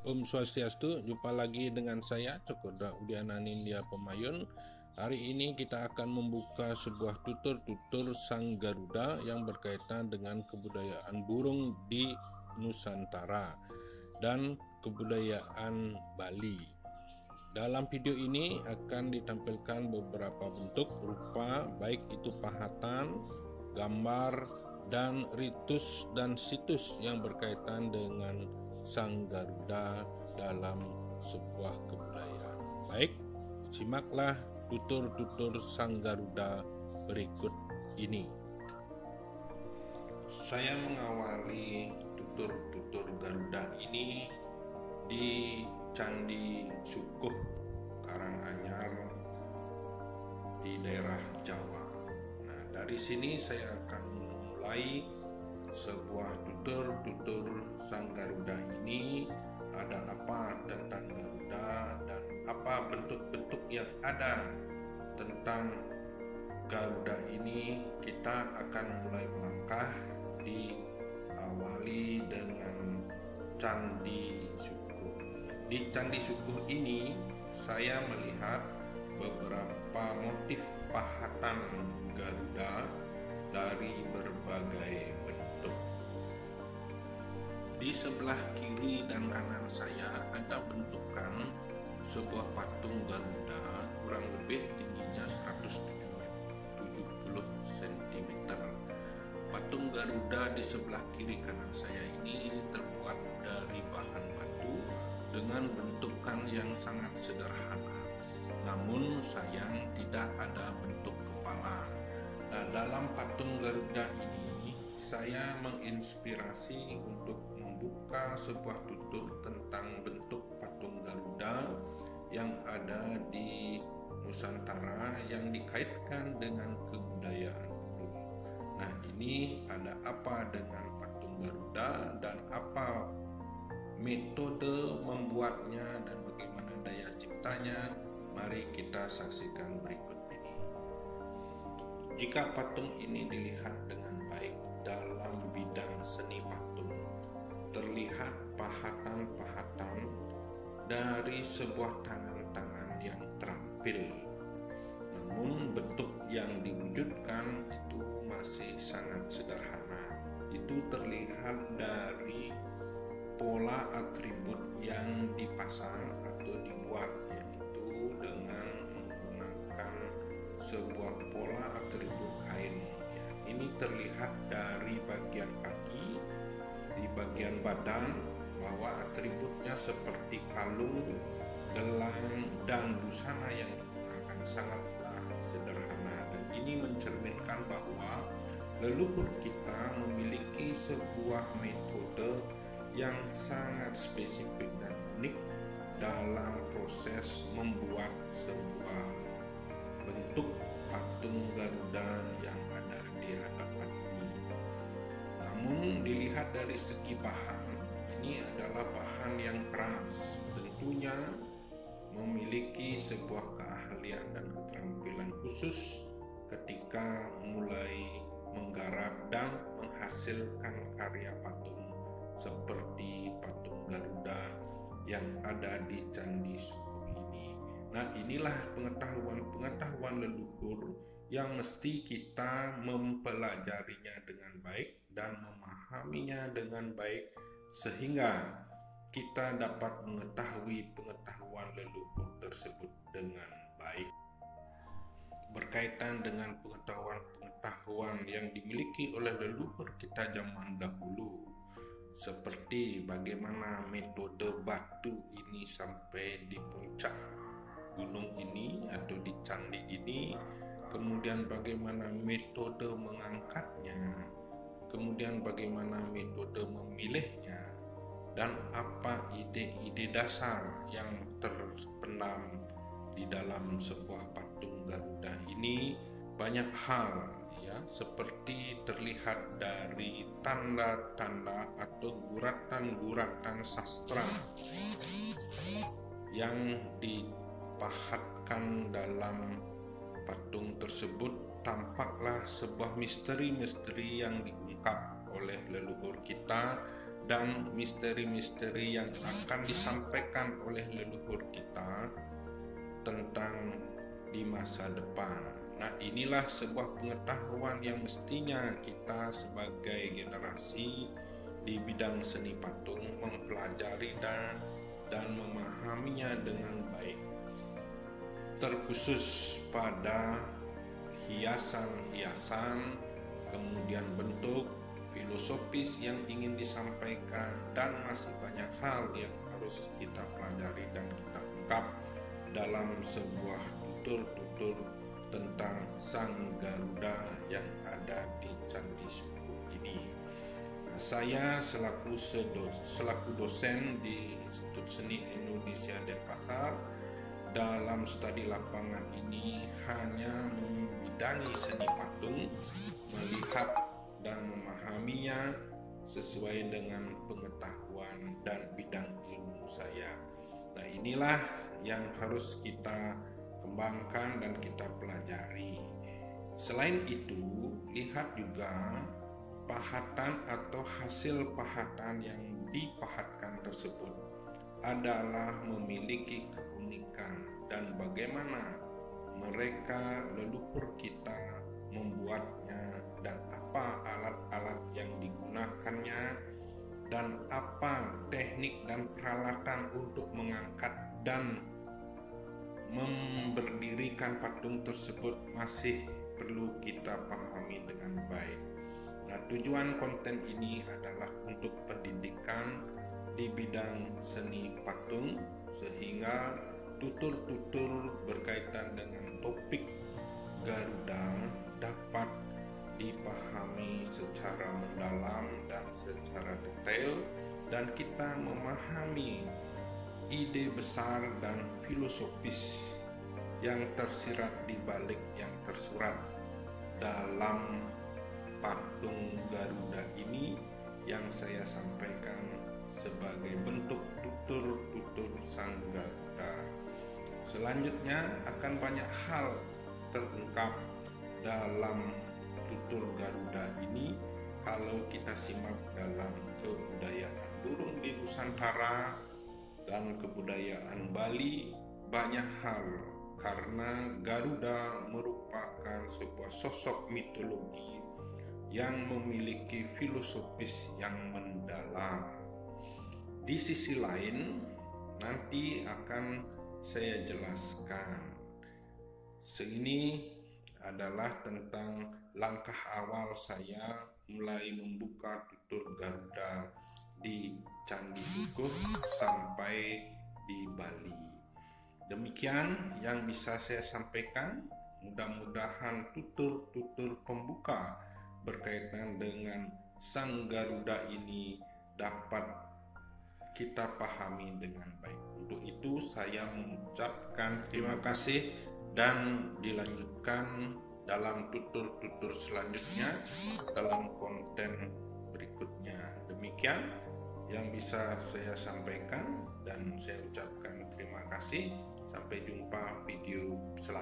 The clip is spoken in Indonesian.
Om Swastiastu, jumpa lagi dengan saya Cokoda Udiana Nindya Pemayun. Hari ini kita akan membuka sebuah tutur-tutur Sang Garuda yang berkaitan dengan kebudayaan burung di Nusantara dan kebudayaan Bali. Dalam video ini akan ditampilkan beberapa bentuk rupa baik itu pahatan, gambar, dan ritus dan situs yang berkaitan dengan Sang Garuda dalam sebuah kebudayaan. Baik, simaklah tutur-tutur Sang Garuda berikut ini. Saya mengawali tutur-tutur Garuda ini di Candi Sukuh, Karanganyar di daerah Jawa. Nah, dari sini saya akan mulai sebuah tutur-tutur sang Garuda ini ada apa tentang Garuda dan apa bentuk-bentuk yang ada tentang Garuda ini kita akan mulai melangkah diawali dengan Candi Sukuh. Di Candi Sukuh ini saya melihat beberapa motif pahatan Garuda dari berbagai bentuk. Di sebelah kiri dan kanan saya ada bentukan sebuah patung Garuda kurang lebih tingginya 170 cm. Patung Garuda di sebelah kiri kanan saya ini terbuat dari bahan batu dengan bentukan yang sangat sederhana. Namun sayang tidak ada bentuk kepala Dalam patung Garuda ini, saya menginspirasi untuk membuka sebuah tutur tentang bentuk patung Garuda yang ada di Nusantara yang dikaitkan dengan kebudayaan burung. Nah, ini ada apa dengan patung Garuda dan apa metode membuatnya dan bagaimana daya ciptanya? Mari kita saksikan berikut. Jika patung ini dilihat dengan baik dalam bidang seni patung, terlihat pahatan-pahatan dari sebuah tangan-tangan yang terampil. Namun bentuk yang diwujudkan itu masih sangat sederhana. Itu terlihat dari pola atribut yang dipasang atau dibuat yaitu dengan sebuah pola atribut kain. Ya, ini terlihat dari bagian kaki, di bagian badan, bahwa atributnya seperti kalung, gelang, dan busana yang digunakan sangatlah sederhana. Dan ini mencerminkan bahwa leluhur kita memiliki sebuah metode yang sangat spesifik dan unik dalam proses membuat sebuah bentuk patung Garuda yang ada di hadapan ini. Namun dilihat dari segi bahan, ini adalah bahan yang keras, tentunya memiliki sebuah keahlian dan keterampilan khusus ketika mulai menggarap dan menghasilkan karya patung seperti patung Garuda yang ada di Candi Suku Nah, inilah pengetahuan-pengetahuan leluhur yang mesti kita mempelajarinya dengan baik dan memahaminya dengan baik sehingga kita dapat mengetahui pengetahuan leluhur tersebut dengan baik. Berkaitan dengan pengetahuan-pengetahuan yang dimiliki oleh leluhur kita zaman dahulu, seperti bagaimana metode batu ini sampai di puncak gunung ini atau di candi ini kemudian bagaimana metode mengangkatnya kemudian bagaimana metode memilihnya dan apa ide-ide dasar yang terpendam di dalam sebuah patung Garuda ini. Banyak hal ya seperti terlihat dari tanda-tanda atau guratan-guratan sastra yang di dipahatkan dalam patung tersebut tampaklah sebuah misteri-misteri yang diungkap oleh leluhur kita dan misteri-misteri yang akan disampaikan oleh leluhur kita tentang di masa depan. Nah, inilah sebuah pengetahuan yang mestinya kita sebagai generasi di bidang seni patung mempelajari dan dan memahaminya dengan baik. Terkhusus pada hiasan-hiasan, kemudian bentuk, filosofis yang ingin disampaikan dan masih banyak hal yang harus kita pelajari dan kita ungkap dalam sebuah tutur-tutur tentang Sang Garuda yang ada di Candi Suku ini. Nah, saya selaku selaku dosen di Institut Seni Indonesia Denpasar dalam studi lapangan ini hanya membidangi seni patung, melihat dan memahaminya sesuai dengan pengetahuan dan bidang ilmu saya. Nah, inilah yang harus kita kembangkan dan kita pelajari. Selain itu, lihat juga pahatan atau hasil pahatan yang dipahatkan tersebut adalah memiliki keunikan dan bagaimana mereka leluhur kita membuatnya dan apa alat-alat yang digunakannya dan apa teknik dan peralatan untuk mengangkat dan memberdirikan patung tersebut masih perlu kita pahami dengan baik. Nah, tujuan konten ini adalah untuk bidang seni patung sehingga tutur-tutur berkaitan dengan topik Garuda dapat dipahami secara mendalam dan secara detail dan kita memahami ide besar dan filosofis yang tersirat di balik yang tersurat dalam patung Garuda ini yang saya sampaikan sebagai bentuk tutur-tutur Sang Garuda. Selanjutnya akan banyak hal terungkap dalam tutur Garuda ini kalau kita simak dalam kebudayaan burung di Nusantara dan kebudayaan Bali banyak hal karena Garuda merupakan sebuah sosok mitologi yang memiliki filosofis yang mendalam. Di sisi lain, nanti akan saya jelaskan. Sini adalah tentang langkah awal saya mulai membuka tutur Garuda di Candi Dukuh sampai di Bali. Demikian yang bisa saya sampaikan. Mudah-mudahan tutur-tutur pembuka berkaitan dengan Sang Garuda ini dapat kita pahami dengan baik. Untuk itu saya mengucapkan terima kasih dan dilanjutkan dalam tutur-tutur selanjutnya dalam konten berikutnya. Demikian yang bisa saya sampaikan dan saya ucapkan terima kasih. Sampai jumpa video selanjutnya.